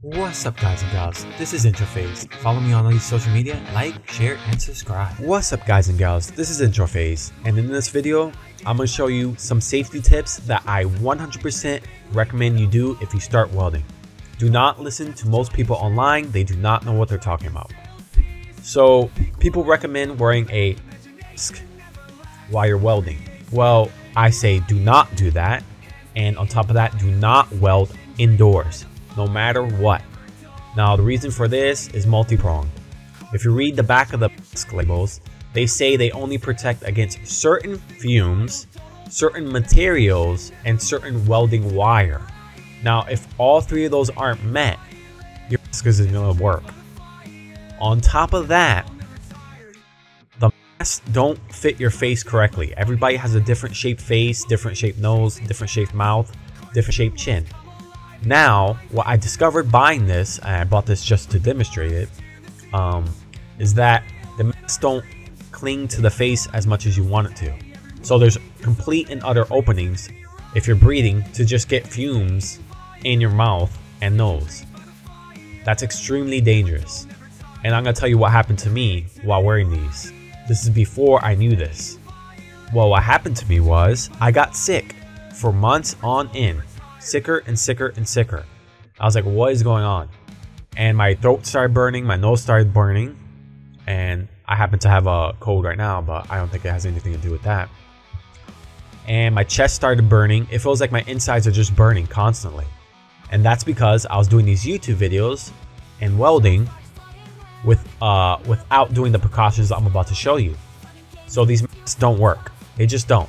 What's up guys and gals, this is Introphaze. Follow me on all these social media, like, share, and subscribe. What's up guys and gals, this is Introphaze, and in this video, I'm going to show you some safety tips that I 100% recommend you do if you start welding. Do not listen to most people online, they do not know what they're talking about. So, people recommend wearing a mask while you're welding. Well, I say do not do that, and on top of that, do not weld indoors no matter what. Now, the reason for this is multi-pronged. If you read the back of the labels, they say they only protect against certain fumes, certain materials, and certain welding wire. Now, if all three of those aren't met, your mask isn't going to work. On top of that, the masks don't fit your face correctly. Everybody has a different shaped face, different shaped nose, different shaped mouth, different shaped chin. Now, what I discovered buying this, and I bought this just to demonstrate it, um, is that the masks don't cling to the face as much as you want it to. So there's complete and utter openings if you're breathing to just get fumes in your mouth and nose. That's extremely dangerous. And I'm gonna tell you what happened to me while wearing these. This is before I knew this. Well, what happened to me was I got sick for months on end sicker and sicker and sicker. I was like, what is going on? And my throat started burning, my nose started burning, and I happen to have a cold right now, but I don't think it has anything to do with that. And my chest started burning. It feels like my insides are just burning constantly. And that's because I was doing these YouTube videos and welding with uh, without doing the precautions I'm about to show you. So these masks don't work. They just don't.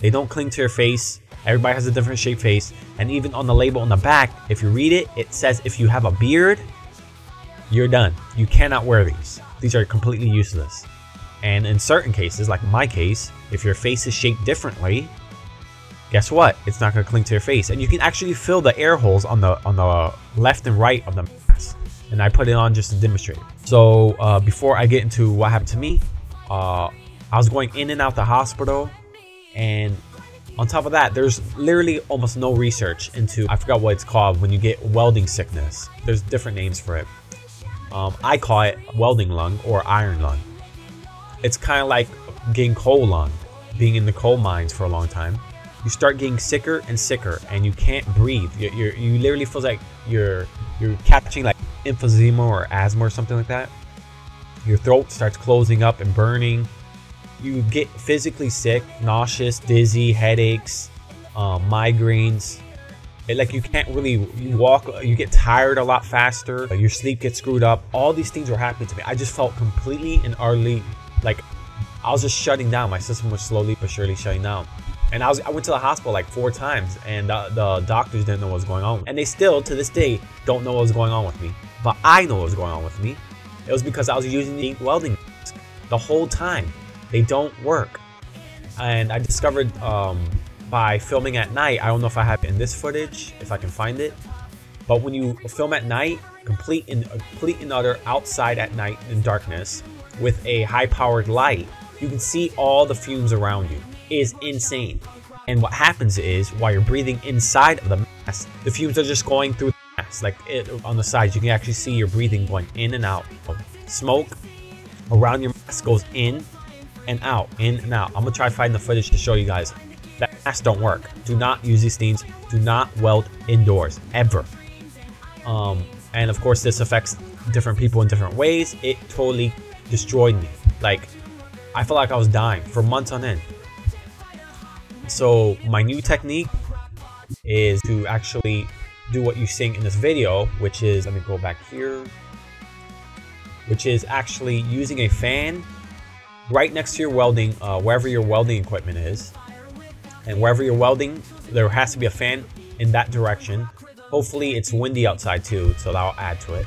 They don't cling to your face. Everybody has a different shaped face. And even on the label on the back, if you read it, it says if you have a beard, you're done. You cannot wear these. These are completely useless. And in certain cases, like my case, if your face is shaped differently, guess what? It's not going to cling to your face. And you can actually fill the air holes on the on the left and right of the mask. And I put it on just to demonstrate. So uh, before I get into what happened to me, uh, I was going in and out the hospital and on top of that, there's literally almost no research into, I forgot what it's called, when you get welding sickness. There's different names for it. Um, I call it welding lung or iron lung. It's kind of like getting coal lung, being in the coal mines for a long time. You start getting sicker and sicker and you can't breathe. You, you you literally feel like you're, you're catching like emphysema or asthma or something like that. Your throat starts closing up and burning you get physically sick, nauseous, dizzy, headaches, um, migraines. It, like you can't really you walk, you get tired a lot faster. Your sleep gets screwed up. All these things were happening to me. I just felt completely and utterly like I was just shutting down. My system was slowly but surely shutting down. And I was I went to the hospital like four times, and the, the doctors didn't know what was going on. And they still to this day don't know what was going on with me. But I know what was going on with me. It was because I was using the welding the whole time. They don't work. And I discovered um, by filming at night, I don't know if I have in this footage, if I can find it, but when you film at night, complete in complete and utter outside at night in darkness with a high powered light, you can see all the fumes around you. It is insane. And what happens is while you're breathing inside of the mask, the fumes are just going through the mask. Like it, on the sides, you can actually see your breathing going in and out. Smoke around your mask goes in and out, in and out. I'm gonna try to find the footage to show you guys. That masks don't work. Do not use these things. Do not weld indoors, ever. Um, and of course, this affects different people in different ways. It totally destroyed me. Like, I felt like I was dying for months on end. So my new technique is to actually do what you sing in this video, which is, let me go back here, which is actually using a fan right next to your welding, uh, wherever your welding equipment is. And wherever you're welding, there has to be a fan in that direction. Hopefully it's windy outside too, so that'll add to it.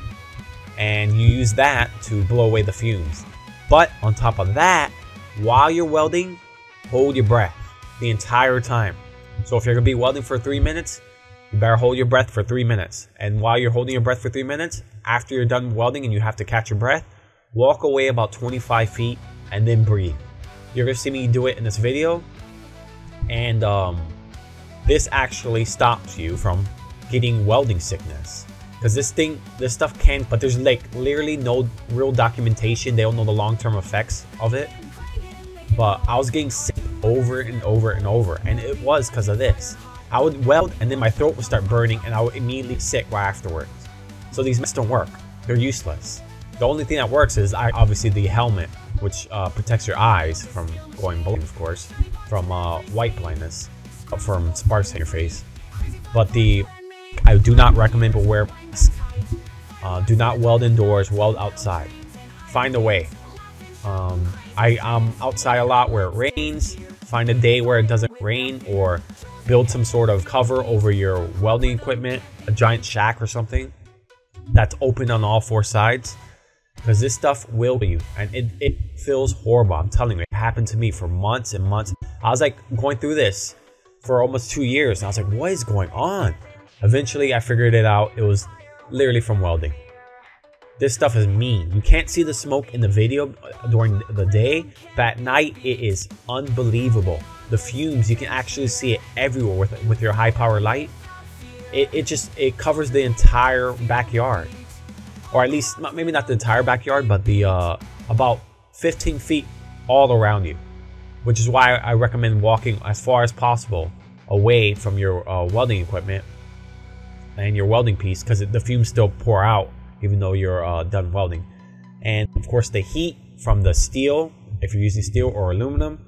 And you use that to blow away the fumes. But on top of that, while you're welding, hold your breath the entire time. So if you're gonna be welding for three minutes, you better hold your breath for three minutes. And while you're holding your breath for three minutes, after you're done welding and you have to catch your breath, walk away about 25 feet and then breathe. You're gonna see me do it in this video, and um, this actually stops you from getting welding sickness. because this thing, this stuff can, but there's like literally no real documentation. They don't know the long-term effects of it. But I was getting sick over and over and over, and it was because of this. I would weld, and then my throat would start burning, and I would immediately sick right afterwards. So these masks don't work. They're useless. The only thing that works is I, obviously the helmet, which uh, protects your eyes from going blind, of course, from uh, white blindness, from sparks in your face. But the I do not recommend but wear uh, do not weld indoors, weld outside. Find a way. Um, I, am outside a lot where it rains. Find a day where it doesn't rain or build some sort of cover over your welding equipment, a giant shack or something that's open on all four sides. Because this stuff will be you and it, it feels horrible. I'm telling you, it happened to me for months and months. I was like going through this for almost two years. And I was like, what is going on? Eventually, I figured it out. It was literally from welding. This stuff is mean. You can't see the smoke in the video uh, during the day, but at night it is unbelievable. The fumes, you can actually see it everywhere with, with your high power light. It, it just, it covers the entire backyard. Or at least, maybe not the entire backyard, but the uh, about 15 feet all around you. Which is why I recommend walking as far as possible away from your uh, welding equipment and your welding piece because the fumes still pour out even though you're uh, done welding. And of course the heat from the steel, if you're using steel or aluminum,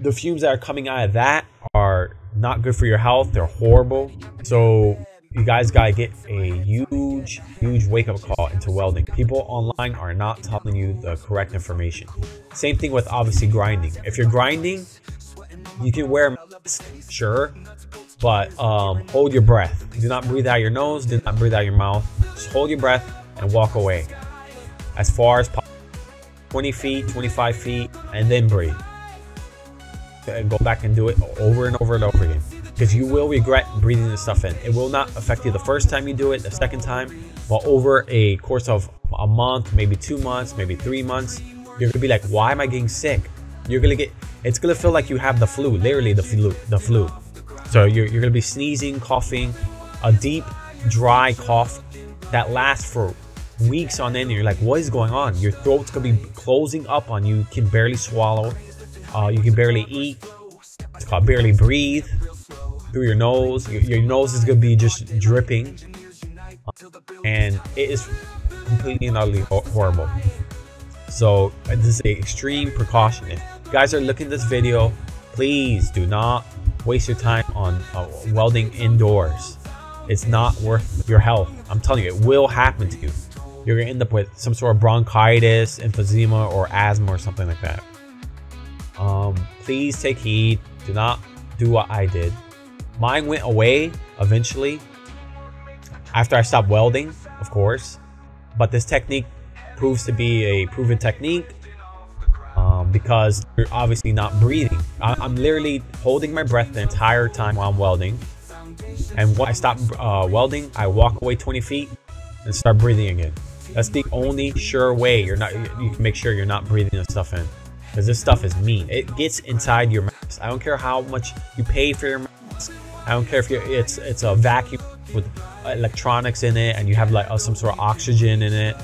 the fumes that are coming out of that are not good for your health. They're horrible. So you guys gotta get a huge, huge wake up call into welding. People online are not telling you the correct information. Same thing with obviously grinding. If you're grinding, you can wear sure, but um, hold your breath. Do not breathe out your nose. Do not breathe out your mouth. Just hold your breath and walk away as far as possible. 20 feet, 25 feet, and then breathe. And go back and do it over and over and over again. Because you will regret breathing this stuff in. It will not affect you the first time you do it, the second time, but over a course of a month, maybe two months, maybe three months, you're gonna be like, why am I getting sick? You're gonna get, it's gonna feel like you have the flu, literally the flu, the flu. So you're, you're gonna be sneezing, coughing, a deep, dry cough that lasts for weeks on end. And you're like, what is going on? Your throat's gonna be closing up on you. You can barely swallow. Uh, you can barely eat. Called barely breathe through your nose. Your, your nose is gonna be just dripping, and it is completely and utterly horrible. So this is an extreme precaution. If you guys are looking at this video, please do not waste your time on uh, welding indoors. It's not worth your health. I'm telling you, it will happen to you. You're gonna end up with some sort of bronchitis, emphysema, or asthma or something like that. Um, please take heed. Do not do what I did. Mine went away eventually after I stopped welding, of course. But this technique proves to be a proven technique um, because you're obviously not breathing. I, am literally holding my breath the entire time while I'm welding. And when I stop uh, welding, I walk away 20 feet and start breathing again. That's the only sure way you're not you can make sure you're not breathing this stuff in. Because this stuff is mean. It gets inside your mask. I don't care how much you pay for your mask. I don't care if you it's it's a vacuum with electronics in it and you have like uh, some sort of oxygen in it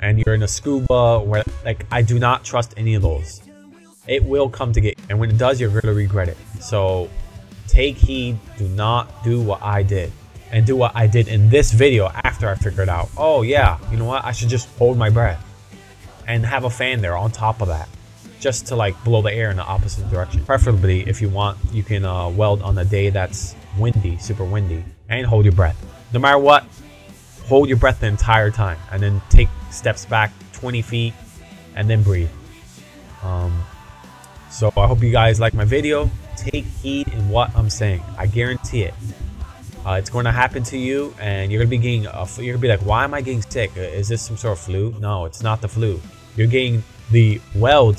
and you're in a scuba where like I do not trust any of those. It will come to get you. and when it does you're gonna regret it. So take heed, do not do what I did. And do what I did in this video after I figured out, oh yeah, you know what, I should just hold my breath. And have a fan there on top of that. Just to like blow the air in the opposite direction. Preferably if you want, you can uh, weld on a day that's windy, super windy. And hold your breath. No matter what, hold your breath the entire time. And then take steps back 20 feet and then breathe. Um, so I hope you guys like my video take heed in what I'm saying. I guarantee it. Uh, it's going to happen to you, and you're to be getting. A, you're to be like, "Why am I getting sick? Is this some sort of flu?" No, it's not the flu. You're getting the weld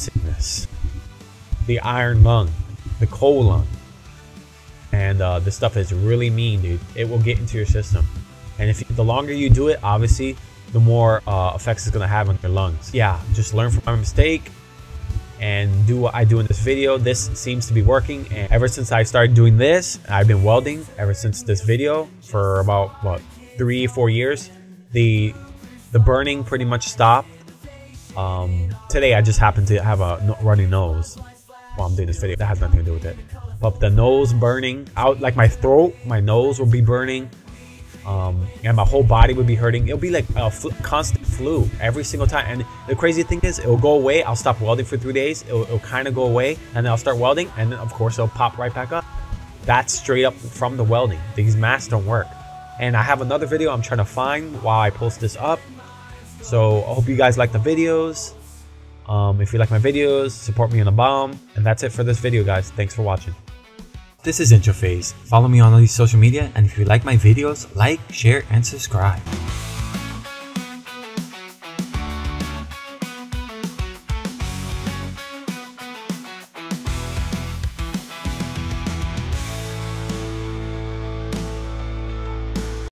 the iron lung, the coal lung, and uh, this stuff is really mean, dude. It will get into your system, and if the longer you do it, obviously, the more uh, effects it's going to have on your lungs. Yeah, just learn from my mistake and do what I do in this video. This seems to be working. And ever since I started doing this, I've been welding ever since this video for about, what, three, four years, the the burning pretty much stopped. Um, today I just happened to have a runny nose while I'm doing this video. That has nothing to do with it. But the nose burning out, like my throat, my nose will be burning. Um, and my whole body would be hurting. It'll be like a fl constant flu every single time. And the crazy thing is, it'll go away. I'll stop welding for three days. It'll, it'll kind of go away, and then I'll start welding, and then of course it'll pop right back up. That's straight up from the welding. These masks don't work. And I have another video I'm trying to find while I post this up. So I hope you guys like the videos. Um, if you like my videos, support me on the bomb. And that's it for this video, guys. Thanks for watching. This is Introphaze. Follow me on all these social media, and if you like my videos, like, share, and subscribe.